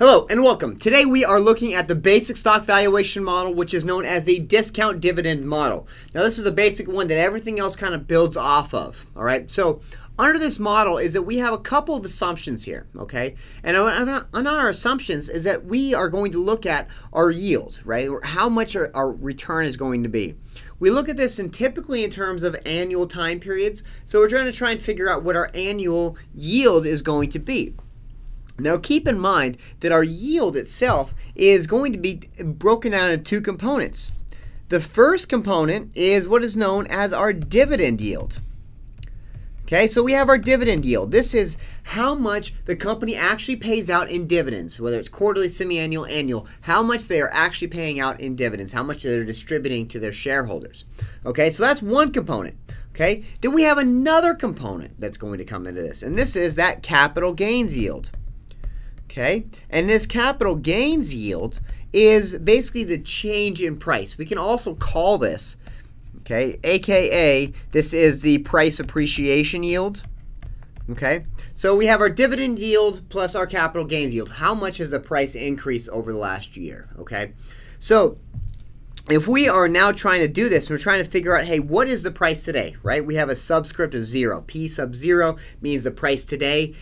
Hello and welcome. Today we are looking at the basic stock valuation model, which is known as the discount dividend model. Now this is a basic one that everything else kind of builds off of. All right, so under this model is that we have a couple of assumptions here, okay? And on our assumptions is that we are going to look at our yield, right? Or how much our, our return is going to be. We look at this in typically in terms of annual time periods. So we're trying to try and figure out what our annual yield is going to be. Now keep in mind that our yield itself is going to be broken down into two components. The first component is what is known as our dividend yield. Okay, so we have our dividend yield. This is how much the company actually pays out in dividends, whether it's quarterly, semi-annual, annual, how much they are actually paying out in dividends, how much they're distributing to their shareholders. Okay, so that's one component. Okay, then we have another component that's going to come into this, and this is that capital gains yield. Okay, and this capital gains yield is basically the change in price. We can also call this, okay, aka this is the price appreciation yield. Okay, so we have our dividend yield plus our capital gains yield. How much has the price increased over the last year? Okay, so if we are now trying to do this, we're trying to figure out, hey, what is the price today, right? We have a subscript of zero. P sub zero means the price today.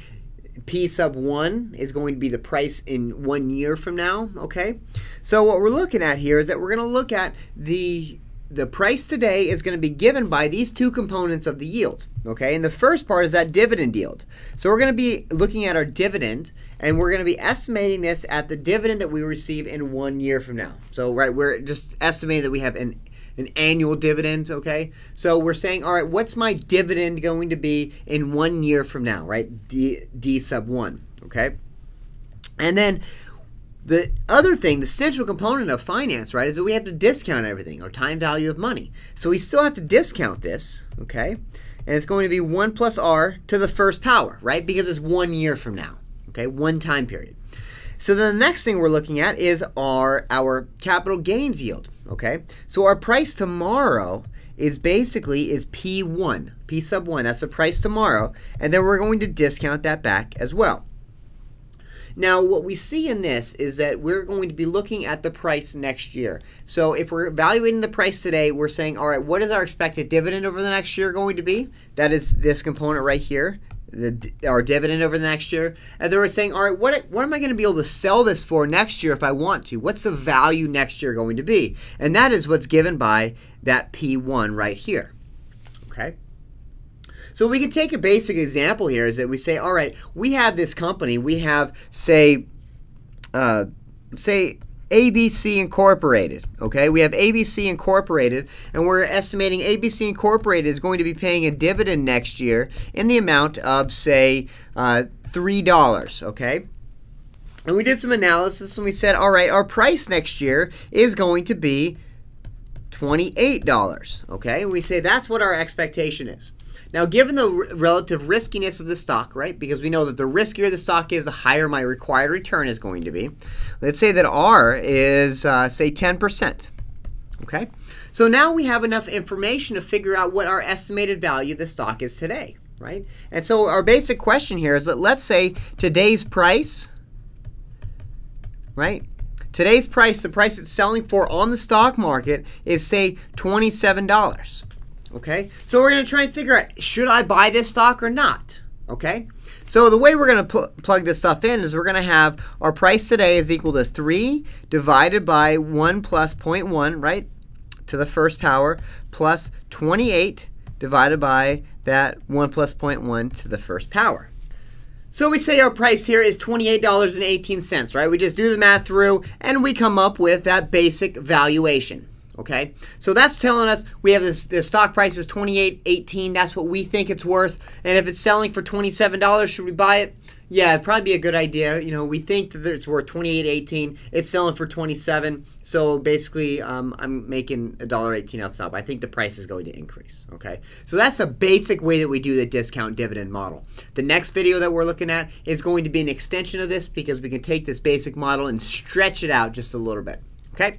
P sub 1 is going to be the price in one year from now, okay? So what we're looking at here is that we're going to look at the the price today is going to be given by these two components of the yield, okay? And the first part is that dividend yield. So we're going to be looking at our dividend, and we're going to be estimating this at the dividend that we receive in one year from now. So, right, we're just estimating that we have an an annual dividend, okay? So we're saying, all right, what's my dividend going to be in one year from now, right? D, D sub 1, okay? And then the other thing, the central component of finance, right, is that we have to discount everything, or time value of money. So we still have to discount this, okay? And it's going to be 1 plus r to the first power, right? Because it's one year from now, okay? One time period. So the next thing we're looking at is our, our capital gains yield, okay? So our price tomorrow is basically is P1, P sub 1, that's the price tomorrow, and then we're going to discount that back as well. Now, what we see in this is that we're going to be looking at the price next year. So if we're evaluating the price today, we're saying, all right, what is our expected dividend over the next year going to be? That is this component right here the, our dividend over the next year. And they were saying, all right, what, what am I going to be able to sell this for next year if I want to? What's the value next year going to be? And that is what's given by that P1 right here. Okay. So we can take a basic example here is that we say, all right, we have this company. We have, say, uh, say ABC Incorporated. Okay, we have ABC Incorporated, and we're estimating ABC Incorporated is going to be paying a dividend next year in the amount of, say, uh, $3. Okay. And we did some analysis and we said, all right, our price next year is going to be $28. Okay, and we say that's what our expectation is. Now, given the relative riskiness of the stock, right, because we know that the riskier the stock is, the higher my required return is going to be. Let's say that R is, uh, say, 10%. Okay? So now we have enough information to figure out what our estimated value of the stock is today, right? And so our basic question here is that let's say today's price, right? Today's price, the price it's selling for on the stock market is say $27. Okay, so we're going to try and figure out should I buy this stock or not? Okay, so the way we're going to pl plug this stuff in is we're going to have our price today is equal to 3 divided by 1 plus 0.1, right, to the first power, plus 28 divided by that 1 plus 0.1 to the first power. So we say our price here is $28.18, right? We just do the math through and we come up with that basic valuation. Okay, so that's telling us we have this, this stock price is 28.18. That's what we think it's worth. And if it's selling for $27, should we buy it? Yeah, it'd probably be a good idea. You know, we think that it's worth 28.18. It's selling for 27. So basically, um, I'm making $1.18 off the top. I think the price is going to increase. Okay, so that's a basic way that we do the discount dividend model. The next video that we're looking at is going to be an extension of this because we can take this basic model and stretch it out just a little bit. Okay.